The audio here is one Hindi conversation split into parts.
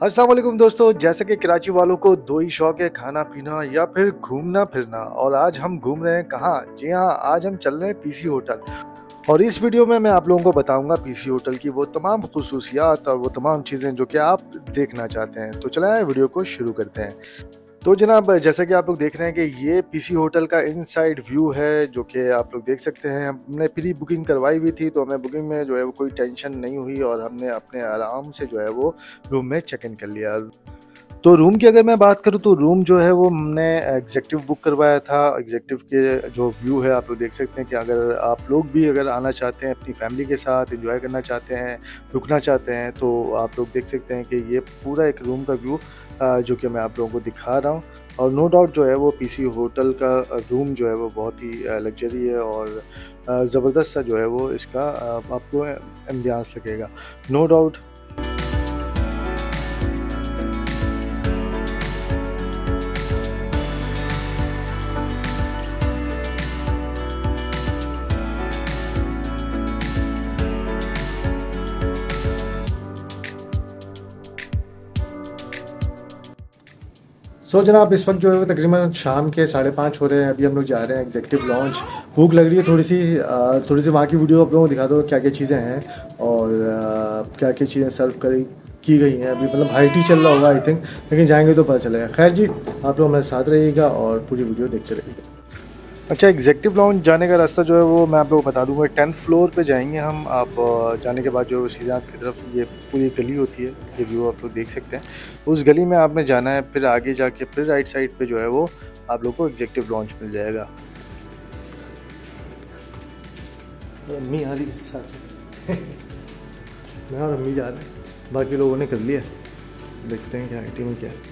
असलम दोस्तों, जैसे कि कराची वालों को दो ही शौक है, खाना पीना या फिर घूमना फिरना। और आज हम घूम रहे हैं कहाँ? जी हाँ आज हम चल रहे हैं पीसी होटल और इस वीडियो में मैं आप लोगों को बताऊँगा पीसी होटल की वो तमाम खसूसियात और वो तमाम चीज़ें जो कि आप देखना चाहते हैं। तो चलाएँ वीडियो को शुरू करते हैं। तो जनाब, जैसा कि आप लोग देख रहे हैं कि ये पीसी होटल का इनसाइड व्यू है, जो कि आप लोग देख सकते हैं। हमने प्री बुकिंग करवाई हुई थी तो हमें बुकिंग में जो है वो कोई टेंशन नहीं हुई और हमने अपने आराम से जो है वो रूम में चेक इन कर लिया। तो रूम की अगर मैं बात करूँ तो रूम जो है वो हमने एग्जेक्टिव बुक करवाया था। एग्जेक्टिव के जो व्यू है, आप लोग देख सकते हैं कि अगर आप लोग भी अगर आना चाहते हैं, अपनी फैमिली के साथ एंजॉय करना चाहते हैं, रुकना चाहते हैं तो आप लोग देख सकते हैं कि ये पूरा एक रूम का व्यू जो कि मैं आप लोगों को दिखा रहा हूँ। और नो डाउट जो है वो पीसी होटल का रूम जो है वो बहुत ही लग्जरी है और ज़बरदस्त सा जो है वो इसका आपको एम्बियांस लगेगा। नो डाउट सो so, जनाब इस वक्त जो है तकरीबन शाम के साढ़े पाँच हो रहे हैं। अभी हम लोग जा रहे हैं एग्जेक्टिव लॉन्च भूख लग रही है थोड़ी सी थोड़ी सी वहाँ की वीडियो आप लोगों को दिखा दो क्या क्या चीज़ें हैं और क्या क्या चीज़ें सर्व करी की गई हैं। अभी मतलब हाई टी चल रहा होगा आई थिंक लेकिन जाएँगे तो पता चलेगा। खैर जी आप लोग हमारे साथ रहिएगा और पूरी वीडियो देखते रहिएगा। अच्छा एग्जेक्टिव लॉन्च जाने का रास्ता जो है वो मैं आप लोगों को बता दूँगा। टेंथ फ्लोर पे जाएँगे हम, आप जाने के बाद जो सीधा की तरफ़ ये पूरी गली होती है, ये व्यू आप लोग देख सकते हैं। उस गली में आपने जाना है, फिर आगे जाके फिर राइट साइड पे जो है वो आप लोग को एग्जेक्टिव लॉन्च मिल जाएगा। अम्मी आ रही मैं। और अम्मी जा रहे हैं। बाकी लोगों ने कर लिया। देखते हैं क्या आई में क्या है।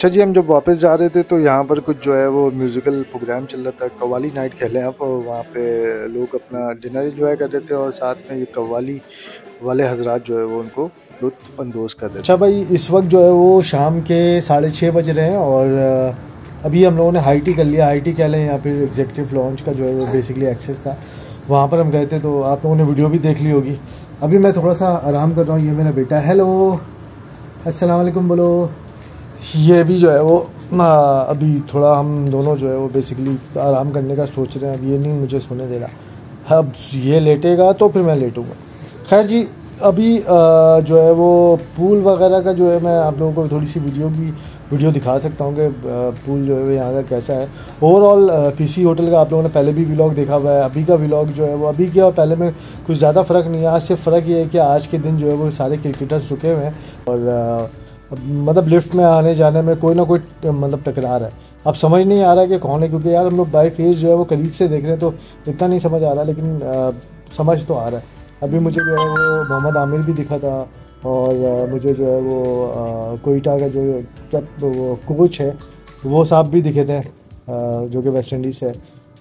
अच्छा जी, हम जब वापस जा रहे थे तो यहाँ पर कुछ जो है वो म्यूज़िकल प्रोग्राम चल रहा था कवाली नाइट खेले आप वहाँ पे लोग अपना डिनर इंजॉय कर रहे थे और साथ में ये कवाली वाले हजरात जो है वो उनको लुत्फ अंदोज़ कर रहे थे। अच्छा भाई, इस वक्त जो है वो शाम के साढ़े छः बज रहे हैं और अभी हम लोगों ने हाई टी कर लिया। हाई टी कह लें या फिर एग्जेक्टिव लॉन्च का जो है वो बेसिकली एक्सेस था। वहाँ पर हम गए थे तो आप लोगों ने वीडियो भी देख ली होगी। अभी मैं थोड़ा सा आराम कर रहा हूँ, ये मेरा बेटा हेलो असलकुम बोलो। ये भी जो है वो अभी थोड़ा हम दोनों जो है वो बेसिकली आराम करने का सोच रहे हैं। अब ये नहीं मुझे सोने दे रहा अब ये लेटेगा तो फिर मैं लेटूँगा। खैर जी, अभी जो है वो पूल वगैरह का जो है मैं आप लोगों को थोड़ी सी वीडियो की वीडियो दिखा सकता हूँ कि पूल जो है वो यहाँ का कैसा है। ओवरऑल पीसी होटल का आप लोगों ने पहले भी व्लॉग देखा हुआ है। अभी का व्लॉग जो है वो, अभी क्या पहले में कुछ ज़्यादा फ़र्क नहीं है। आज से फ़र्क ये है कि आज के दिन जो है वो सारे क्रिकेटर्स रुके हुए हैं। और मतलब लिफ्ट में आने जाने में कोई ना कोई मतलब टकरार है। अब समझ नहीं आ रहा है कि कौन है क्योंकि यार हम लोग बाई फेस जो है वो करीब से देख रहे हैं तो इतना नहीं समझ आ रहा लेकिन आ, समझ तो आ रहा है। अभी मुझे जो है वो मोहम्मद आमिर भी दिखा था और मुझे जो है वो कोयटा का जो क्या वो कोच है वो साहब भी दिखे थे जो कि वेस्ट इंडीज़ है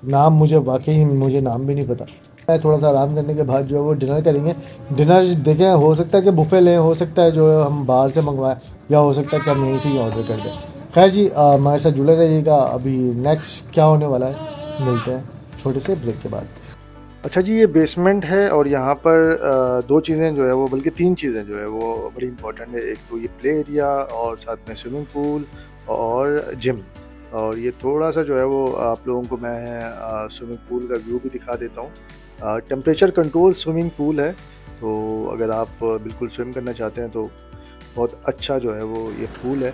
नाम मुझे वाकई मुझे नाम भी नहीं पता। थोड़ा सा आराम करने के बाद जो है वो डिनर करेंगे। डिनर देखें हो सकता है कि बुफे लें हो सकता है जो है हम बाहर से मंगवाएँ। या हो सकता है कि हम यहीं से ही ऑर्डर कर दें। खैर जी हमारे साथ जुड़े रहिएगा। अभी नेक्स्ट क्या होने वाला है? मिलते हैं छोटे से ब्रेक के बाद। अच्छा जी, ये बेसमेंट है और यहाँ पर दो चीज़ें जो है वो, बल्कि तीन चीज़ें जो है वो बड़ी इंपॉर्टेंट है। एक तो ये प्ले एरिया और साथ में स्विमिंग पूल और जिम और ये थोड़ा सा जो है वो, आप लोगों को मैं स्विमिंग पूल का व्यू भी दिखा देता हूँ। टेम्परेचर कंट्रोल स्विमिंग पूल है। तो अगर आप बिल्कुल स्विम करना चाहते हैं तो बहुत अच्छा जो है वो ये फूल है।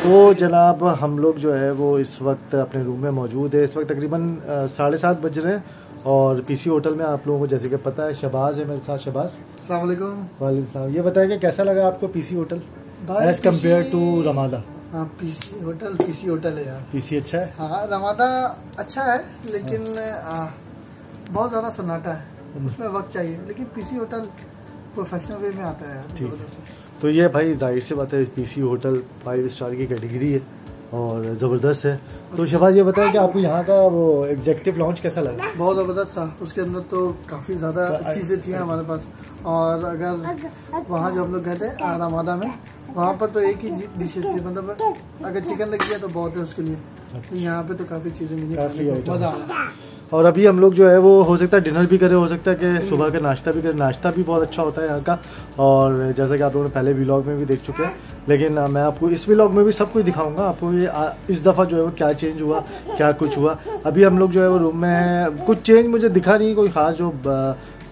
तो जनाब हम लोग जो है वो इस वक्त अपने रूम में मौजूद है। इस वक्त तकरीबन साढ़े सात बज रहे हैं और पीसी होटल में आप लोगों को जैसे कि पता है शबाज है मेरे साथ शबाज वालेकुम। ये बताया कि कैसा लगा आपको PC hotel as compared to Ramada हाँ पीसी होटल पीसी होटल है यार। पीसी अच्छा है? हाँ रमादा अच्छा है लेकिन हाँ। बहुत ज़्यादा सन्नाटा है। उसमें वक्त चाहिए लेकिन पीसी होटल प्रोफेशनल वे में आता है ठीक। तो ये भाई ज़ाहिर सी बात है पीसी होटल फाइव स्टार की कैटेगरी है। और ज़बरदस्त है। तो शबाज ये बताएँ कि आपको यहाँ का वो एग्जेक्टिव लॉन्च कैसा लगा? बहुत ज़बरदस्त था। उसके अंदर तो काफ़ी ज़्यादा तो चीज़ें थी हमारे पास। और अगर वहाँ जो हम लोग गए थे आरामादा में वहाँ पर तो एक ही डिशेज थी। मतलब अगर चिकन लग गया तो बहुत है उसके लिए। तो यहाँ पे तो काफ़ी चीज़ें मिली। काफ़ी। मज़ा आया। और अभी हम लोग जो है वो हो सकता है डिनर भी करें हो सकता है कि सुबह का नाश्ता भी करें। नाश्ता भी बहुत अच्छा होता है यहाँ का। और जैसा कि आप लोगों ने पहले व्लॉग में भी देख चुके हैं लेकिन मैं आपको इस व्लॉग में भी सब कुछ दिखाऊँगा। आपको ये इस दफ़ा जो है वो क्या चेंज हुआ क्या कुछ हुआ। अभी हम लोग जो है वो रूम में हैं। कुछ चेंज मुझे दिखा नहीं कोई ख़ास जो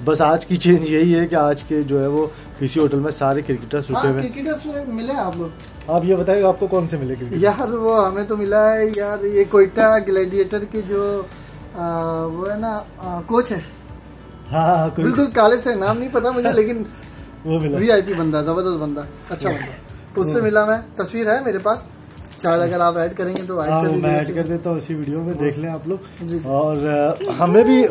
बस आज की चेंज यही है कि आज के जो है वो पीसी होटल में सारे क्रिकेटर्स रुके हाँ। हुए क्रिकेटर्स मिले आप लोग? आप ये बताइए आपको कौन से मिले क्रिकेट यार वो हमें तो मिला है यार ये कोयटा ग्लैडिएटर के जो वो है ना कोच है। हाँ हाँ बिल्कुल काले से नाम नहीं पता मुझे लेकिन वो मिला। वीआईपी बंदा ज़बरदस्त बंदा अच्छा बंदा। उससे मिला मैं तस्वीर है मेरे पास। शायद अगर आप ऐड करेंगे तो ऐड हाँ कर मैं ऐड कर देता हूँ इसी वीडियो में देख लें आप लोग। और हमें भी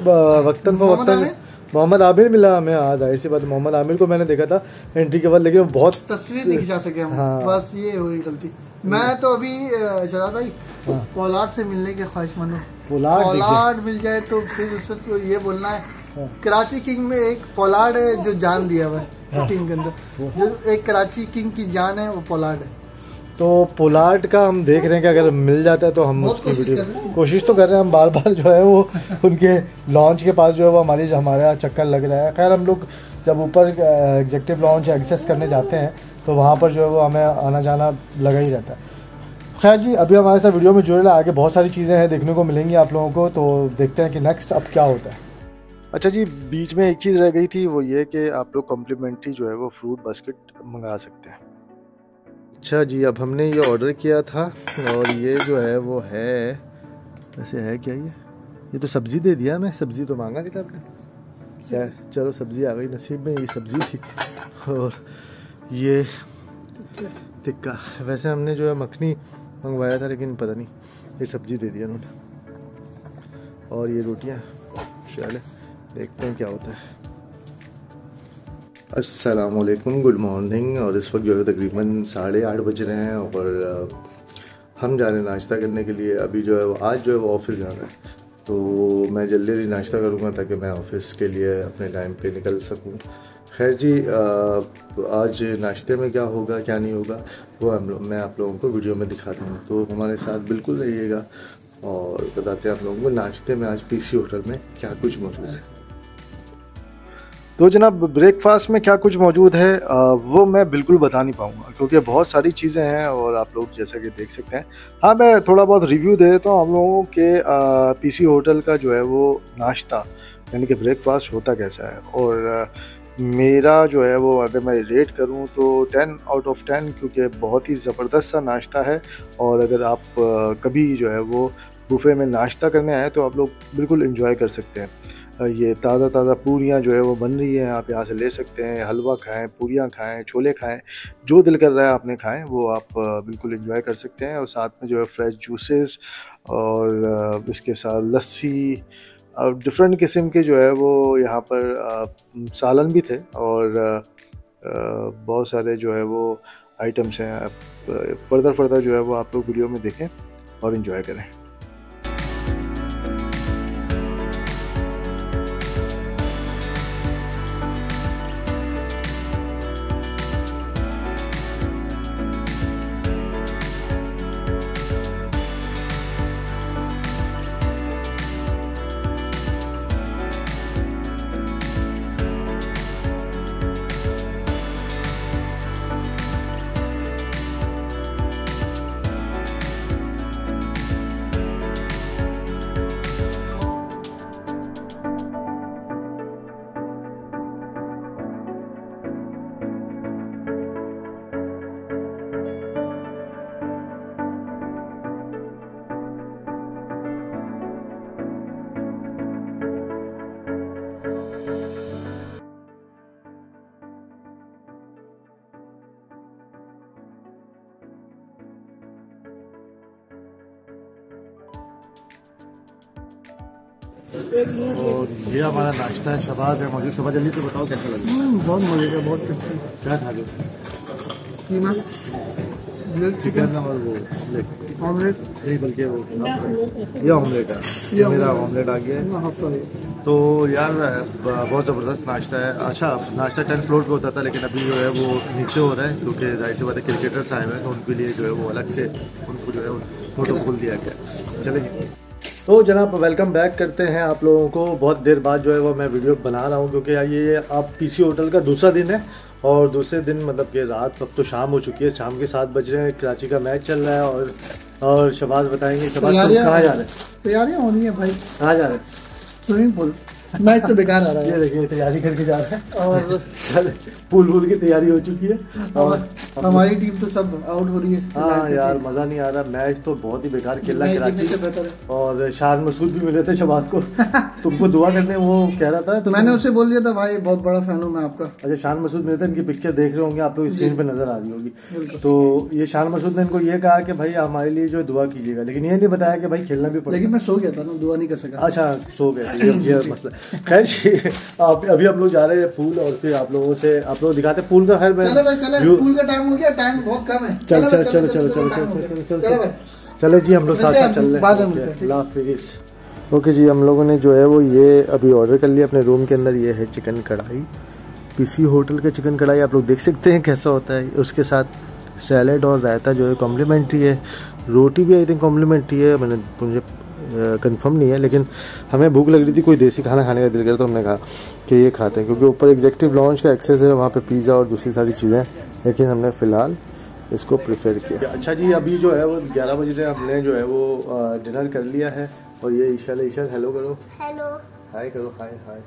वक्तन वक्तन? मोहम्मद आमिर मिला हमें हाँ ज़ाहिर सी बात मोहम्मद आमिर को मैंने देखा था एंट्री के बाद लेकिन बहुत तस्वीर नहीं खिंचा सके हम हाँ। बस ये हुई गलती मैं तो अभी शराब भाई हाँ। पोलार्ड से मिलने के ख्वाहिशमंद हूँ पोलार्ड देख मिल जाए तो फिर उससे तो ये बोलना है हाँ। कराची किंग में एक पोलार्ड है जो जान दिया हुआ हाँ। है टीम के अंदर जो एक कराची किंग की जान है वो पोलार्ड है तो पोलार्ड का हम देख रहे हैं कि अगर मिल जाता है तो हम उसकी वीडियो। कोशिश तो कर रहे हैं हम बार बार जो है वो उनके लॉन्च के पास जो है वो हमारी हमारा चक्कर लग रहा है। खैर हम लोग जब ऊपर एग्जेक्टिव लॉन्च एक्सेस करने जाते हैं तो वहाँ पर जो है वो हमें आना जाना लगा ही रहता है। खैर जी अभी हमारे साथ वीडियो में जुड़े रहे आगे बहुत सारी चीज़ें हैं देखने को मिलेंगी आप लोगों को तो देखते हैं कि नेक्स्ट अब क्या होता है। अच्छा जी बीच में एक चीज़ रह गई थी वो ये कि आप लोग कॉम्प्लीमेंट्री जो है वो फ्रूट बास्केट मंगा सकते हैं। अच्छा जी, अब हमने ये ऑर्डर किया था और ये जो है, वो है वैसे है क्या ये? ये तो सब्ज़ी दे दिया मैं सब्ज़ी तो मांगा नहीं था आपने? क्या चलो, सब्ज़ी आ गई नसीब में, ये सब्ज़ी थी। और ये टिक्का। वैसे हमने जो है, मखनी मंगवाया था, लेकिन पता नहीं, ये सब्ज़ी दे दिया उन्होंने। और ये रोटियाँ चले देखते हैं क्या होता है। असलकुम गुड मॉर्निंग और इस वक्त जो है तकरीबन साढ़े आठ बज रहे हैं और हम जा रहे हैं नाश्ता करने के लिए। अभी जो है वो आज जो है वो ऑफ़िस जाना है। तो मैं जल्दी जल्दी नाश्ता करूँगा ताकि मैं ऑफ़िस के लिए अपने टाइम पे निकल सकूँ। खैर जी आज नाश्ते में क्या होगा, क्या नहीं होगा, वो हम लोग, मैं आप लोगों को वीडियो में दिखाता हूँ। तो हमारे साथ बिल्कुल रहिएगा और बताते हैं आप लोगों को नाश्ते में आज पीसी होटल में क्या कुछ मौजूद है। तो जनाब ब्रेकफास्ट में क्या कुछ मौजूद है? आ, वो मैं बिल्कुल बता नहीं पाऊँगा क्योंकि बहुत सारी चीज़ें हैं और आप लोग जैसा कि देख सकते हैं। हाँ मैं थोड़ा बहुत रिव्यू दे देता हूँ हम लोगों के पीसी होटल का जो है वो नाश्ता यानी कि ब्रेकफास्ट होता कैसा है। और आ, मेरा जो है वो अगर मैं रेट करूँ तो टेन आउट ऑफ़ टेन क्योंकि बहुत ही ज़बरदस्त सा नाश्ता है। और अगर आप कभी जो है वो बुफे में नाश्ता करने आए तो आप लोग बिल्कुल इंजॉय कर सकते हैं। ये ताज़ा ताज़ा पूरियाँ जो है वो बन रही हैं, आप यहाँ से ले सकते हैं। हलवा खाएँ पूरियाँ खाएँ, छोले खाएँ, जो दिल कर रहा है आपने खाएँ, वो आप बिल्कुल एंजॉय कर सकते हैं। और साथ में जो है फ्रेश जूसेस और इसके साथ लस्सी और डिफरेंट किस्म के जो है वो यहाँ पर सालन भी थे और बहुत सारे जो है वो आइटम्स हैं। फर्दर फर्दर जो है वो आप लोग वीडियो में देखें और इन्जॉय करें। और ये हमारा नाश्ता है शबाज है मौजूद। शबाज जल्दी से बताओ कैसा लगा? हम्म, बहुत मज़े का बहुत टेस्टी। क्या खा लो कीमा? चिकन और वो ऑमलेट नहीं बल्कि वो ये ऑमलेट है। मेरा ऑमलेट। आ गया है। तो यार बहुत ज़बरदस्त नाश्ता है। अच्छा नाश्ता टेंथ फ्लोर पे होता था लेकिन अभी जो है वो नीचे हो रहा है क्योंकि ज़ाहिर सी बात है क्रिकेटर्स आए हुए हैं तो उनके लिए जो है वो अलग से उनको जो है फ़ोटो खोल दिया गया। चलिए तो जनाब वेलकम बैक करते हैं आप लोगों को। बहुत देर बाद जो है वो मैं वीडियो बना रहा हूँ क्योंकि ये आप पीसी होटल का दूसरा दिन है और दूसरे दिन मतलब कि रात अब तो शाम हो चुकी है। शाम के सात बज रहे हैं कराची का मैच चल रहा है और और शबाज बताएँगे। शबाज तो कहाँ जा रहे हैं? तैयारियाँ हो रही है भाई। कहाँ जा रहे हैं? Swimming pool. मैच तो बेकार आ रहा है। ये देखिए तैयारी करके जा रहे हैं और चल पूल की तैयारी हो चुकी है और हमारी टीम तो सब आउट हो रही है। हाँ यार मज़ा नहीं आ रहा। मैच तो बहुत ही बेकार खेल रहा है कराची। और शान मसूद भी मिले थे शबाज को। तुमको दुआ करने वो कह रहा था तो मैंने उसे बोल दिया था भाई बहुत बड़ा फ़ैन हूँ मैं आपका। अच्छा शान मसूद मिले थे इनकी पिक्चर देख रहे होंगे आप लोग स्क्रीन पे नज़र आ रही होगी। तो ये शान मसूद ने इनको ये कहा कि भाई हमारे लिए जो दुआ कीजिएगा। लेकिन ये नहीं बताया कि भाई खेलना भी पड़ेगा। लेकिन मैं सो गया था ना दुआ नहीं कर सका। अच्छा सो गया ये मसला खैर जी, आप अभी हम लोग जा रहे हैं पूल और फिर आप लोगों से आप लोग दिखाते हैं पूल का खैर मैं चले भाई चले। व्यू- पूल का टाइम हो गया टाइम बहुत कम है। चल चले चल चलो चलो चलो चलो चलो चलो जी हम लोग साथ साथ चल रहे हैं। ओके जी हम लोगों ने जो है वो ये अभी ऑर्डर कर लिया अपने रूम के अंदर ये है चिकन कढ़ाई। किसी होटल का चिकन कढ़ाई आप लोग देख सकते हैं कैसा होता है। उसके साथ सैलेड और रायता जो है कॉम्प्लीमेंट्री है। रोटी भी आई थिंक कॉम्प्लीमेंट्री है। मैंने मुझे कंफर्म नहीं है लेकिन हमें भूख लग रही थी कोई देसी खाना खाने का दिल कर तो हमने कहा कि ये खाते हैं क्योंकि ऊपर एग्जेक्टिव लॉन्च का एक्सेस है वहाँ पे पिज़्ज़ा और दूसरी सारी चीज़ें लेकिन हमने फ़िलहाल इसको प्रेफर किया। अच्छा जी अभी जो है वो ग्यारह बजे हमने जो है वो डिनर कर लिया है और ये ईशा ईशा हेलो करो। हेलो हाय करो हाय हाय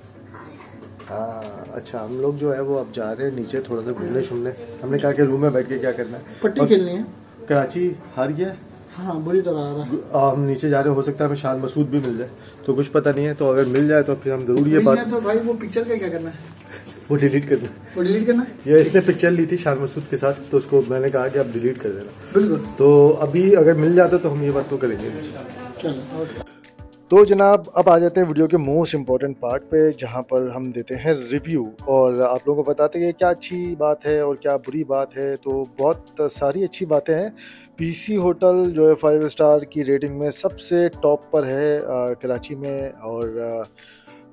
हाँ अच्छा हम लोग जो है वो अब जा रहे हैं नीचे थोड़ा सा घूमने शूमने हमने कहा कि रूम में बैठ के क्या करना है। पट्टी खेलनी है। कराची हार गया? है बुरी तरह आ रहा है। हम नीचे जा रहे हैं सकता है हमें शान मसूद भी मिल जाए। तो कुछ पता नहीं है तो अगर मिल जाए तो फिर हम ज़रूर ये बात तो भाई वो पिक्चर का क्या करना है? वो डिलीट कर दें। वो डिलीट करना ये इससे पिक्चर ली थी शान मसूद के साथ तो उसको मैंने कहा कि आप डिलीट कर देना। बिल्कुल। तो अभी अगर मिल जाता तो हम ये बात तो करेंगे। चलो तो जनाब अब आ जाते हैं वीडियो के मोस्ट इंपॉर्टेंट पार्ट पे जहाँ पर हम देते हैं रिव्यू और आप लोगों को बताते हैं क्या अच्छी बात है और क्या बुरी बात है। तो बहुत सारी अच्छी बातें हैं। पीसी होटल जो है फाइव स्टार की रेटिंग में सबसे टॉप पर है कराची में और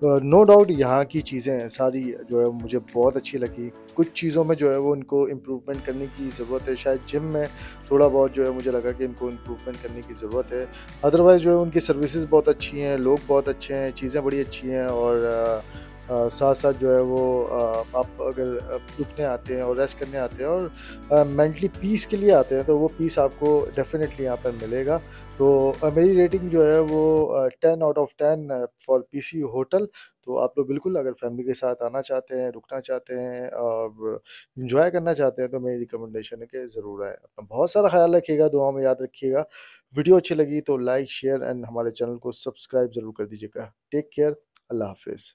नो डाउट यहाँ की चीज़ें सारी जो है मुझे बहुत अच्छी लगी। कुछ चीज़ों में जो है वो इनको इम्प्रूवमेंट करने की ज़रूरत है। शायद जिम में थोड़ा बहुत जो है मुझे लगा कि इनको इम्प्रूवमेंट करने की ज़रूरत है। अदरवाइज़ जो है उनकी सर्विसेज़ बहुत अच्छी हैं लोग बहुत अच्छे हैं चीज़ें बड़ी अच्छी हैं और आ, साथ साथ जो है वो आप अगर रुकने आते हैं और रेस्ट करने आते हैं और मेंटली पीस के लिए आते हैं तो वो पीस आपको डेफिनेटली यहाँ पर मिलेगा। तो मेरी रेटिंग जो है वो ten out of ten for PC hotel. तो आप लोग बिल्कुल अगर फैमिली के साथ आना चाहते हैं, रुकना चाहते हैं और इंजॉय करना चाहते हैं तो मेरी रिकमेंडेशन है कि ज़रूर आए। अपना बहुत सारा ख्याल रखिएगा दुआ में याद रखिएगा। वीडियो अच्छी लगी तो लाइक शेयर एंड हमारे चैनल को सब्सक्राइब ज़रूर कर दीजिएगा। टेक केयर अल्लाह हाफिज़।